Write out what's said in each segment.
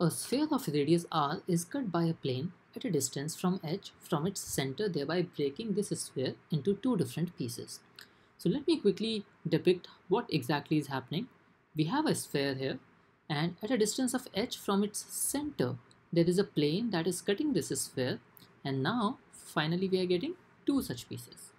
A sphere of radius r is cut by a plane at a distance from h from its center thereby breaking this sphere into two different pieces. So let me quickly depict what exactly is happening. We have a sphere here and at a distance of h from its center there is a plane that is cutting this sphere and now finally we are getting two such pieces.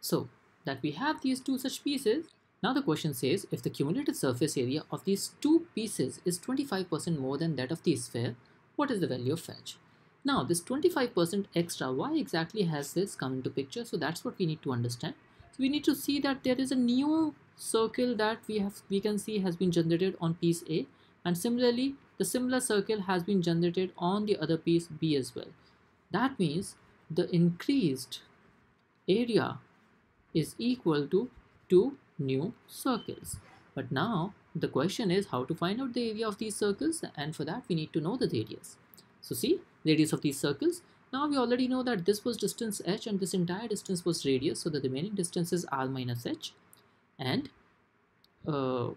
So that we have these two such pieces now the question says if the cumulative surface area of these two pieces is 25% more than that of the sphere, what is the value of h? Now this 25% extra, why exactly has this come into picture? So that's what we need to understand. So we need to see that there is a new circle that we have we can see has been generated on piece A and similarly the similar circle has been generated on the other piece B as well. That means the increased area is equal to 2 new circles. But now the question is how to find out the area of these circles and for that we need to know the radius. So see radius of these circles. Now we already know that this was distance h and this entire distance was radius so the remaining distance is r minus h and uh,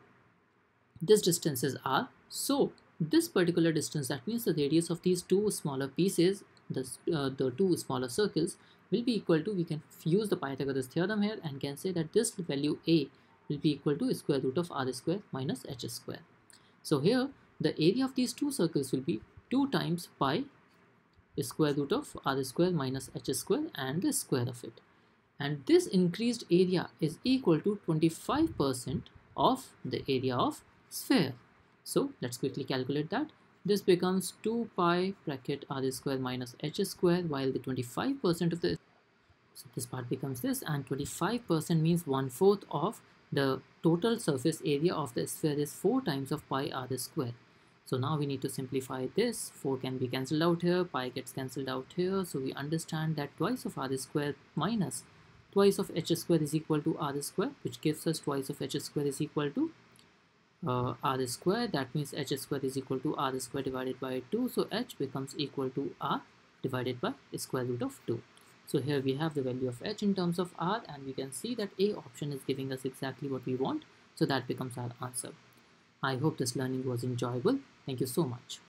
this distance is r. So this particular distance that means the radius of these two smaller pieces the, uh, the two smaller circles will be equal to, we can use the Pythagoras theorem here and can say that this value a will be equal to square root of r square minus h square. So here the area of these two circles will be 2 times pi square root of r square minus h square and the square of it. And this increased area is equal to 25% of the area of sphere. So let's quickly calculate that. This becomes 2 pi bracket r square minus h square while the 25% of the so this part becomes this and 25% means one fourth of the total surface area of the sphere is 4 times of pi r square. So now we need to simplify this. 4 can be cancelled out here, pi gets cancelled out here. So we understand that twice of r square minus twice of h square is equal to r square which gives us twice of h square is equal to uh, r square that means h square is equal to r square divided by 2 so h becomes equal to r divided by square root of 2 so here we have the value of h in terms of r and we can see that a option is giving us exactly what we want so that becomes our answer. I hope this learning was enjoyable. Thank you so much